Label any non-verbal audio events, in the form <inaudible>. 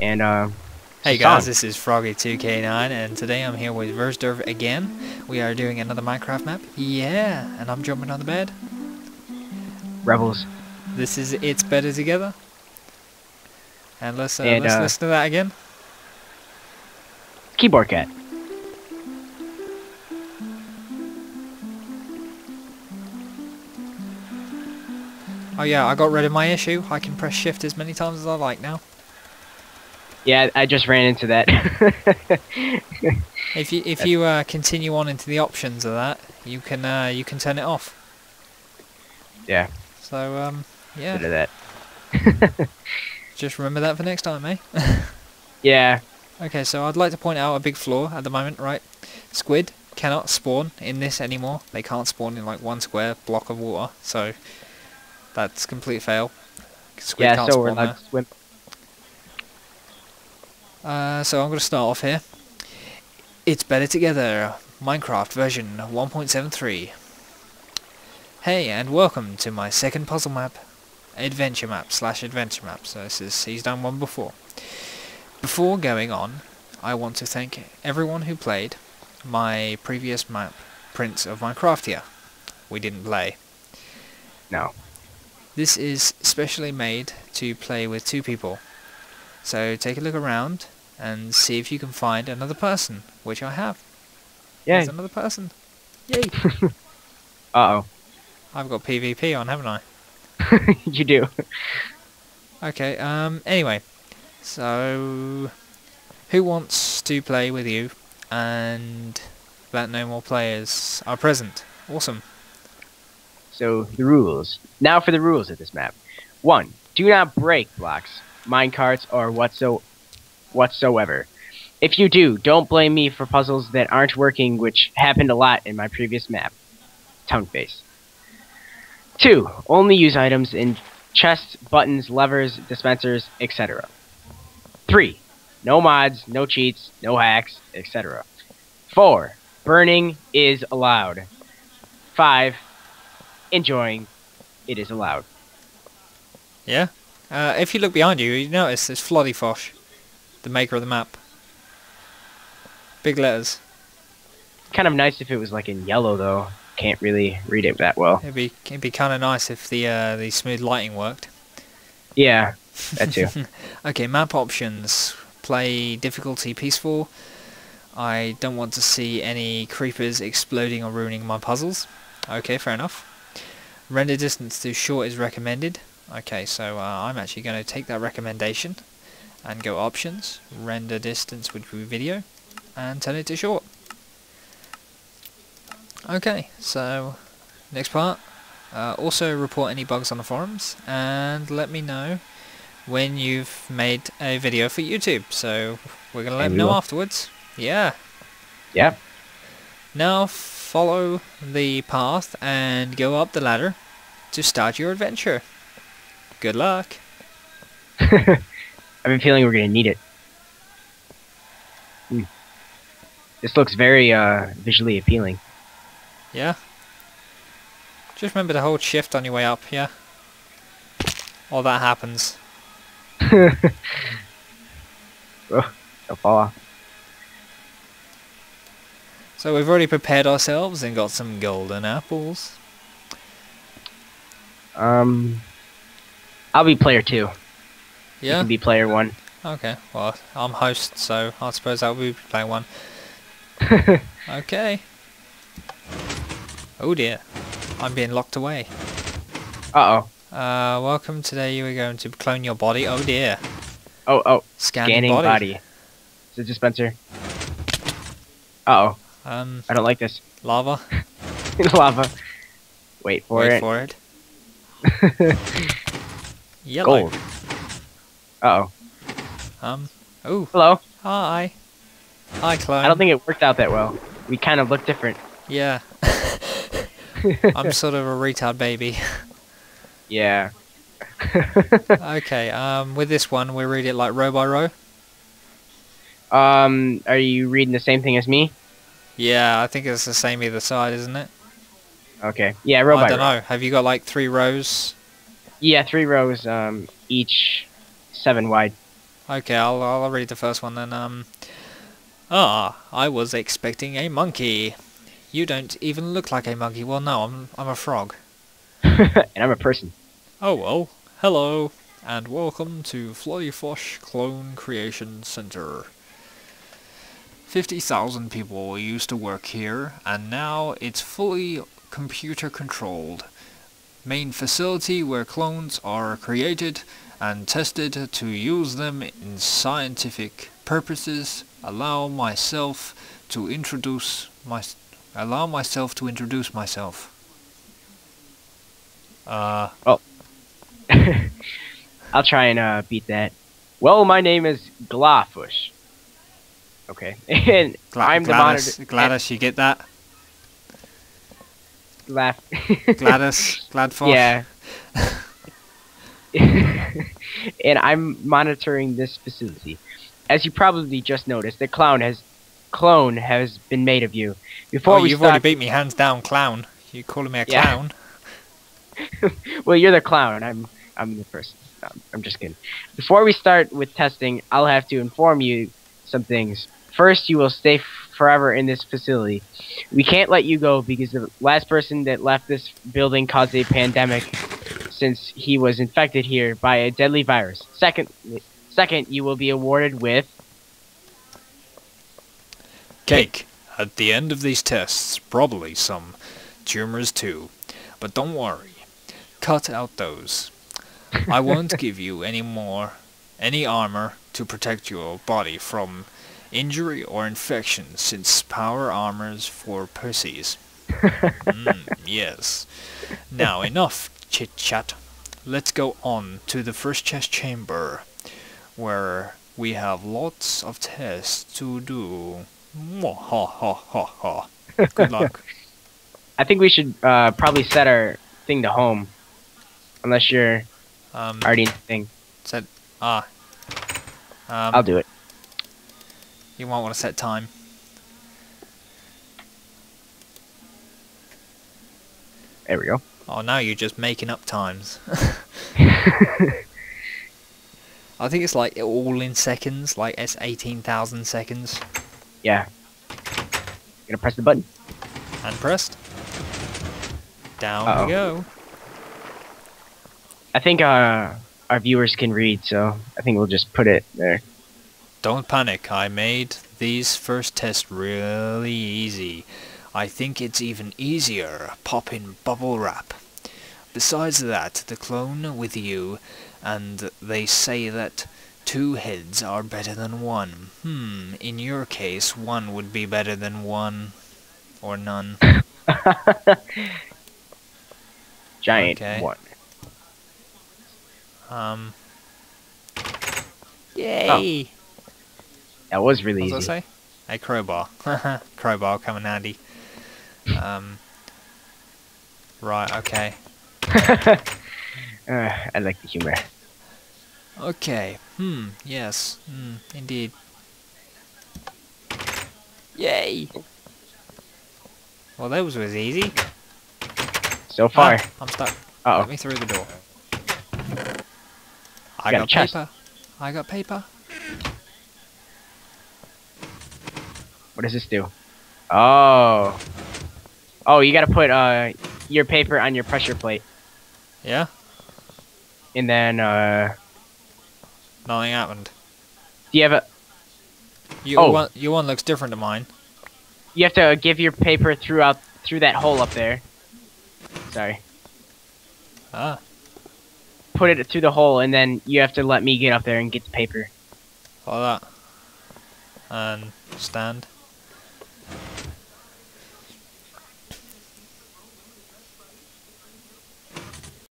And uh, Hey guys, this is frogy2k9 and today I'm here with Wersderf again. We are doing another Minecraft map. Yeah, and I'm jumping on the bed. Rebels. This is It's Better Together. And let's, uh, And, let's uh, listen to that again. Keyboard cat. Oh yeah, I got rid of my issue. I can press shift as many times as I like now. Yeah, I just ran into that. If you if you uh, continue on into the options of that, you can uh, you can turn it off. yeah, So um yeah, bit of that. <laughs> <laughs> just remember that for next time, eh? <laughs> Yeah, Okay, so I'd like to point out a big flaw at the moment, right? Squid cannot spawn in this anymore. They can't spawn in like one square block of water, so that's complete fail. Squid yeah. can't So we're spawn allowed to swim. Uh, so I'm going to start off here. It's better together. Minecraft version 1.73. Hey, and welcome to my second puzzle map, adventure map slash adventure map. So this is he's done one before. Before going on, I want to thank everyone who played my previous map, Prince of Minecraftia. We didn't play. No. This is specially made to play with two people. So take a look around and see if you can find another person, which I have. Yeah. There's another person. Yay! <laughs> Uh oh. I've got PvP on, haven't I? <laughs> you do. Okay, um, anyway. So, who wants to play with you and that no more players are present? Awesome. So the rules. Now for the rules of this map. One. Do not break blocks, minecarts, or whatso whatsoever. If you do, don't blame me for puzzles that aren't working, which happened a lot in my previous map. Tongue face. Two. Only use items in chests, buttons, levers, dispensers, etc. Three. No mods, no cheats, no hacks, etc. Four. Burning is allowed. Five enjoying it is allowed. Yeah? Uh, if you look behind you, you notice there's Floddy Fosh, the maker of the map. Big letters. Kind of nice if it was like in yellow though. Can't really read it that well. It'd be it'd be kind of nice if the uh, the smooth lighting worked. Yeah, <laughs> that too. Okay, map options. Play difficulty peaceful. I don't want to see any creepers exploding or ruining my puzzles. Okay, fair enough. Render distance to short is recommended. Okay, so uh, I'm actually going to take that recommendation and go options, render distance would be video, and turn it to short. Okay, so next part. Uh, also report any bugs on the forums and let me know when you've made a video for YouTube. So we're going to let them know will. afterwards. Yeah. yeah. Now follow the path and go up the ladder to start your adventure. Good luck. <laughs> I've been feeling we're gonna need it. Hmm. This looks very uh, visually appealing. Yeah. Just remember to hold shift on your way up, yeah? Or that happens. <laughs> Oh, don't. So we've already prepared ourselves and got some golden apples. Um, I'll be player two. You Yeah? can be player one. Okay, well, I'm host, so I suppose I'll be player one. <laughs> Okay. Oh dear. I'm being locked away. Uh oh. Uh, welcome. Today you are going to clone your body. Oh dear. Oh oh. Scanning, Scanning body. body. It's a dispenser. Uh oh. Um, I don't like this. lava. <laughs> Lava. Wait for Wait it. Wait for it. <laughs> Yellow. Gold. Uh oh. Um, oh, Hello. hi. Hi, clone. I don't think it worked out that well. We kind of look different. Yeah. <laughs> I'm sort of a retard baby. Yeah. <laughs> okay, um, with this one, we read it like row by row. um, are you reading the same thing as me? Yeah, I think it's the same either side, isn't it? Okay. Yeah, row by row. I don't know. Have you got like three rows? Yeah, three rows, um, each seven wide. Okay, I'll I'll read the first one then. Um. Ah, I was expecting a monkey. You don't even look like a monkey. Well, no, I'm I'm a frog. <laughs> and I'm a person. Oh well. Hello, and welcome to Flyfosh Clone Creation Center. 50,000 people used to work here, and now it's fully computer controlled. Main facility where clones are created and tested to use them in scientific purposes. Allow myself to introduce my allow myself to introduce myself. Uh, oh. <laughs> I'll try and uh, beat that. Well, my name is Glafush. Okay, <laughs> and Gla- I'm the monitor. Gladys, you get that? Laugh. Gladys. <laughs> Yeah. <laughs> <laughs> and I'm monitoring this facility. As you probably just noticed, the clown has clone has been made of you. Before Oh, we you've start, already beat me hands down, clown. You calling me a Yeah. clown? well, you're the clown. I'm I'm the person. No, I'm just kidding. Before we start with testing, I'll have to inform you some things. First, you will stay forever in this facility. We can't let you go because the last person that left this building caused a pandemic since he was infected here by a deadly virus. Second, second, you will be awarded with Cake. At the end of these tests, probably some tumors too. But don't worry. Cut out those. I won't <laughs> give you any more, any armor to protect your body from injury or infection since power armors for pussies. mm, yes. Now enough chit chat. Let's go on to the first chest chamber, where we have lots of tests to do. Mwah, ha ha ha ha. Good <laughs> luck. I think we should uh, probably set our thing to home. Unless you're Um, already in the thing. set ah. Um, I'll do it. you might want to set time. There we go. Oh, now you're just making up times. <laughs> I think it's like all in seconds, like it's 18,000 seconds. yeah. Gonna press the button. And pressed. Down Uh-oh. we go. I think uh, our viewers can read, so I think we'll just put it there. Don't panic, I made these first tests really easy. I think it's even easier popping bubble wrap. Besides that, the clone with you, and they say that two heads are better than one. Hmm, in your case, one would be better than one, or none. <laughs> Giant Okay. one. Um. Yay! That was really What was I easy. say? A crowbar. <laughs> crowbar coming handy. Um. Right. Okay. <laughs> uh, I like the humor. Okay. Hmm. Yes. Hmm. Indeed. Yay! Well, that was, was easy. So far. Ah, I'm stuck. Uh Let oh. me through the door. I Got a got chest. paper. I got paper. What does this do? Oh. Oh, you gotta put uh your paper on your pressure plate, Yeah. and then uh, Nothing happened. do you have a? Your Oh. one, your one looks different to mine. You have to give your paper throughout through that hole up there. Sorry. Ah. Put it through the hole, and then you have to let me get up there and get the paper. Like that. And stand.